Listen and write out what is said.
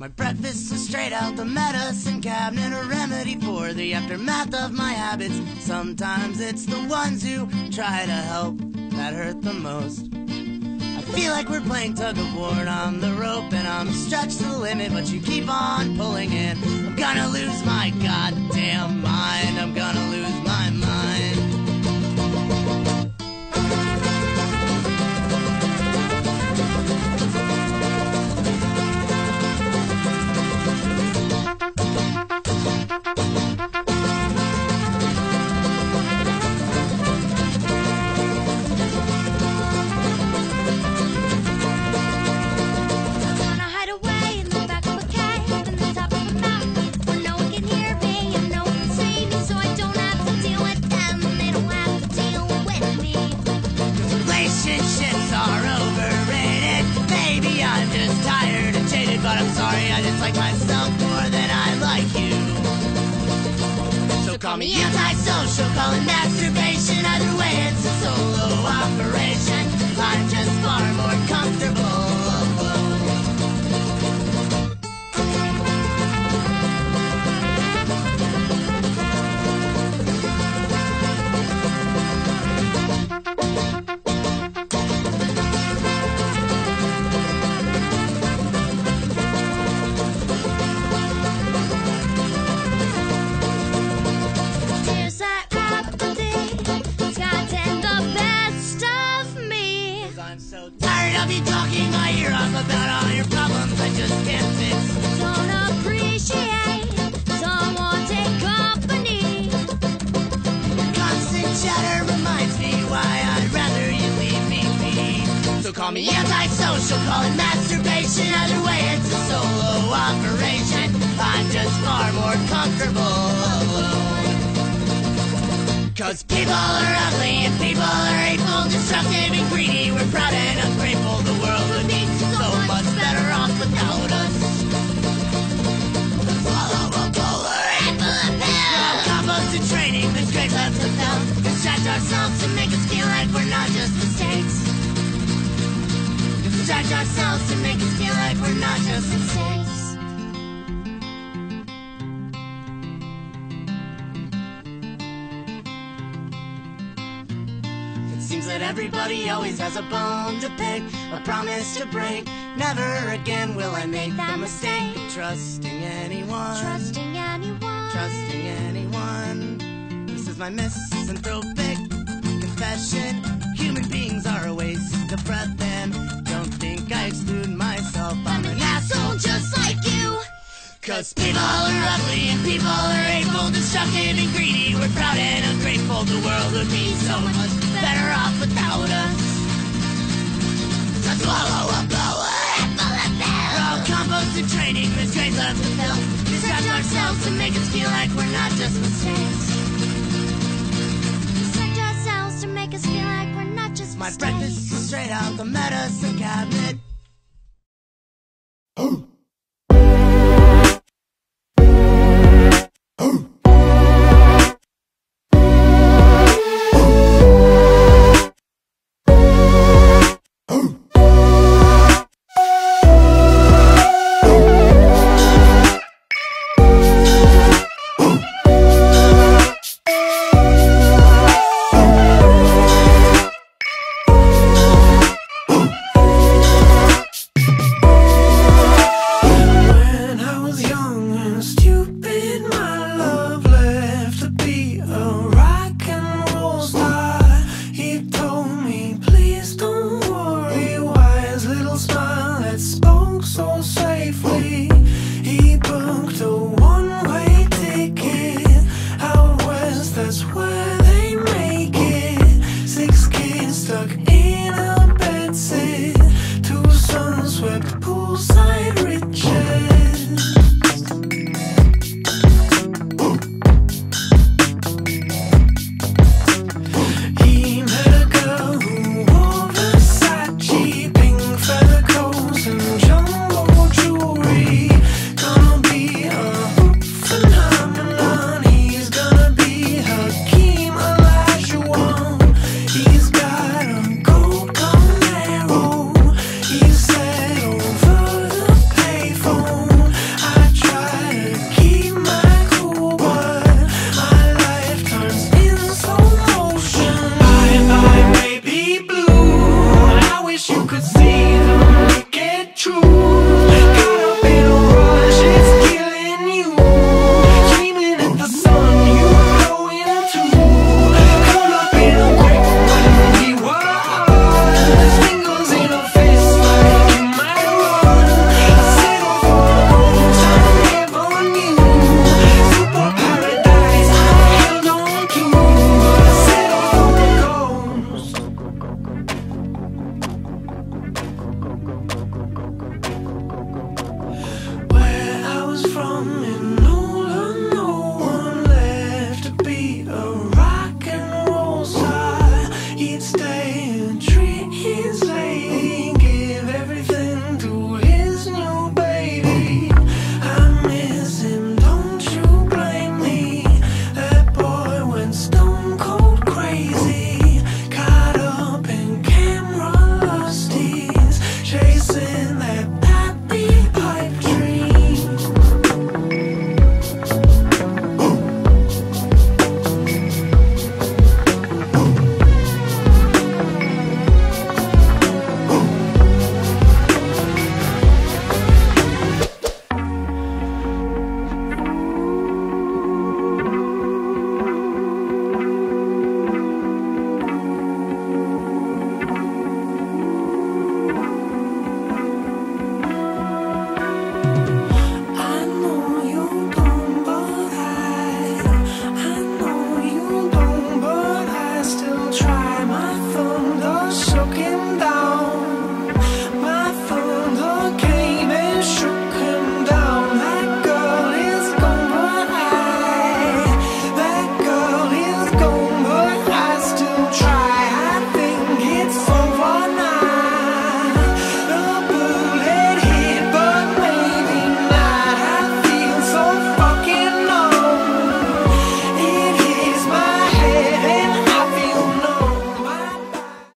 My breakfast is straight out the medicine cabinet, a remedy for the aftermath of my habits. Sometimes it's the ones who try to help that hurt the most. I feel like we're playing tug of war and I'm the rope and I'm stretched to the limit, but you keep on pulling in. I'm gonna lose my goddamn mind. I'm gonna lose my mind. Like myself call me antisocial, call it masturbation. Either way, it's a solo operation. I'm just far more comfortable alone. Cause people are ugly and people are hateful, destructive Distract ourselves to make us feel like we're not just mistakes. It seems that everybody always has a bone to pick, a promise to break. Never again will I make the mistake of trusting anyone. Trusting anyone. Trusting anyone. This is my misanthropic confession. Human beings are a waste of breath, and think I exclude myself. I'm an asshole just like you. Cause people are ugly and people are hateful, destructive and greedy. We're proud and ungrateful. The world would be so much better off without us. So swallow a pill. All compost and training, great left to fill. Distract ourselves to make us feel like we're not just mistakes. My breakfast is straight out the medicine cabinet. Oh.